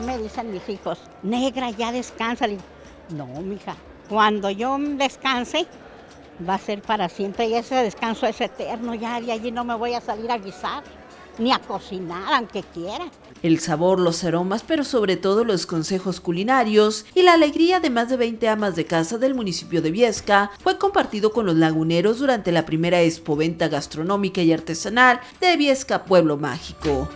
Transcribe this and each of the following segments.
me dicen mis hijos, negra, ya descansa. No, mija, cuando yo descanse, va a ser para siempre y ese descanso es eterno. Ya de allí no me voy a salir a guisar ni a cocinar, aunque quiera. El sabor, los aromas, pero sobre todo los consejos culinarios y la alegría de más de 20 amas de casa del municipio de Viesca fue compartido con los laguneros durante la primera expoventa gastronómica y artesanal de Viesca Pueblo Mágico.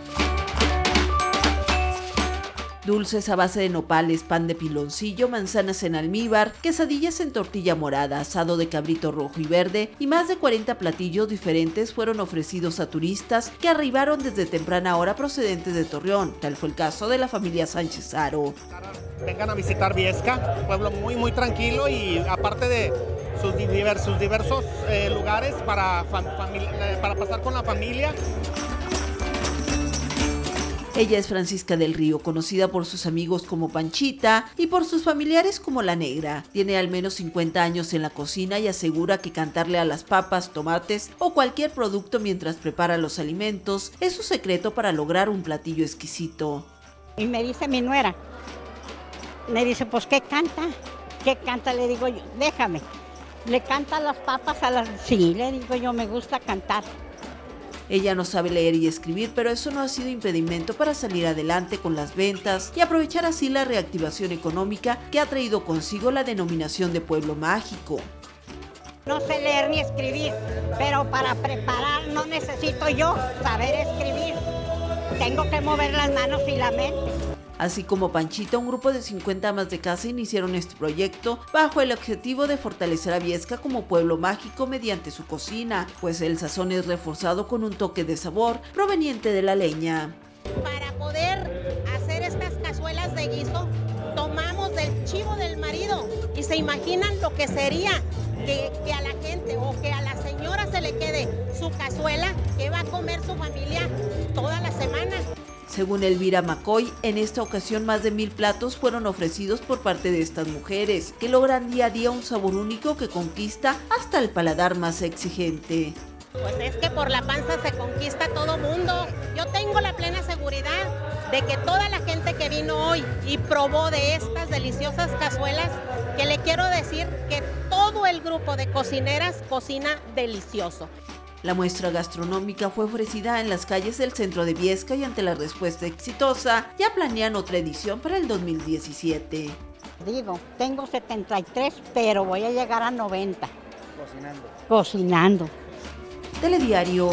Dulces a base de nopales, pan de piloncillo, manzanas en almíbar, quesadillas en tortilla morada, asado de cabrito rojo y verde y más de 40 platillos diferentes fueron ofrecidos a turistas que arribaron desde temprana hora procedentes de Torreón. Tal fue el caso de la familia Sánchez Aro. Vengan a visitar Viesca, pueblo muy muy tranquilo y aparte de sus diversos, eh, lugares para, eh, para pasar con la familia, ella es Francisca del Río, conocida por sus amigos como Panchita y por sus familiares como La Negra. Tiene al menos 50 años en la cocina y asegura que cantarle a las papas, tomates o cualquier producto mientras prepara los alimentos es su secreto para lograr un platillo exquisito. Y me dice mi nuera, me dice, pues ¿qué canta? ¿Qué canta? Le digo yo, déjame. Le canta las papas a las... Sí, le digo yo, me gusta cantar. Ella no sabe leer y escribir, pero eso no ha sido impedimento para salir adelante con las ventas y aprovechar así la reactivación económica que ha traído consigo la denominación de pueblo mágico. No sé leer ni escribir, pero para preparar no necesito yo saber escribir. Tengo que mover las manos y la mente. Así como Panchita, un grupo de 50 amas de casa iniciaron este proyecto bajo el objetivo de fortalecer a Viesca como pueblo mágico mediante su cocina, pues el sazón es reforzado con un toque de sabor proveniente de la leña. Para poder hacer estas cazuelas de guiso, tomamos del chivo del marido y se imaginan lo que sería que, que, a la gente o que a la señora se le quede su cazuela que va a comer su familia. Según Elvira McCoy, en esta ocasión más de mil platos fueron ofrecidos por parte de estas mujeres, que logran día a día un sabor único que conquista hasta el paladar más exigente. Pues es que por la panza se conquista todo mundo. Yo tengo la plena seguridad de que toda la gente que vino hoy y probó de estas deliciosas cazuelas, que le quiero decir que todo el grupo de cocineras cocina delicioso. La muestra gastronómica fue ofrecida en las calles del centro de Viesca y ante la respuesta exitosa, ya planean otra edición para el 2017. Digo, tengo 73, pero voy a llegar a 90. Cocinando. Cocinando. Telediario